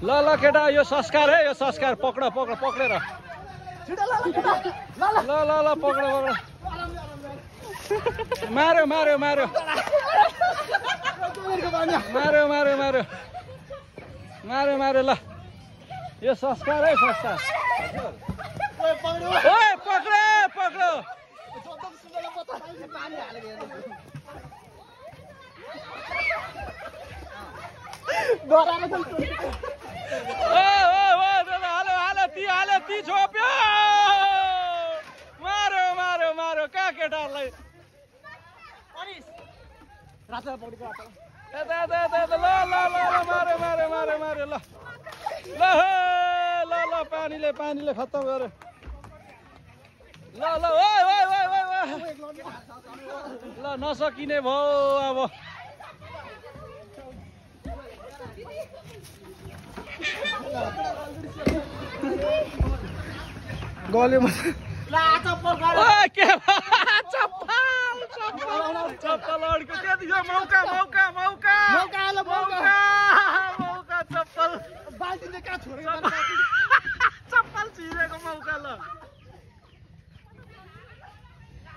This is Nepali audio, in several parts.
ल ल केटा यो संस्कार है यो संस्कार। पक्र पक्र पक्रेर ल ल ल पक्र पक्र मार्यो मार्यो मार्यो। मार्यो मार्यो मार्यो। मार्यो मार्यो ल। यो संस्कार है संस्कार। पक्र पक्र ती ती छोप्यो मारो मारो मारो केटाहरूलाई ल ल ल ल पानीले पानीले खत्तम गरे ल ल नसकिने भयो अब छोडेको चप्पल छिरेको मौका ल।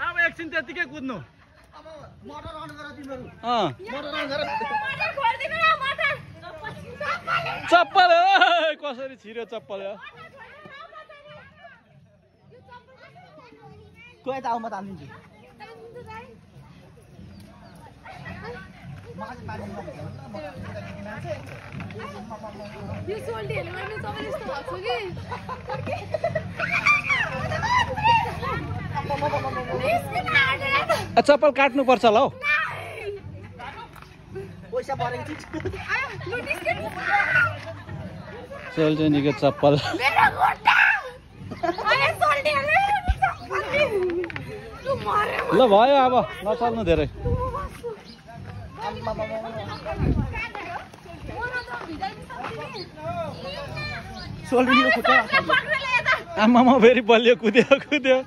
अब एकछिन त्यतिकै कुद्नु। अब मोटर अन गर तिमीहरू। अँ। मोटर अन गर। चप्पल कसरी छिर्यो चप्पल? यो? गए त आऊ म त हालिदिन्छु। यो सोल्टीहरू पनि तपाईँ यस्तो भएको छ कि? आ, चप्पल काट्नुपर्छ ल हौ। पैसा परेको चिज चप्पल। ल भयो अब नचल्नु धेरै। सोल्टिनीको खुट्टा। आमामा फेरि बलियो कुद्यो कुद्यो।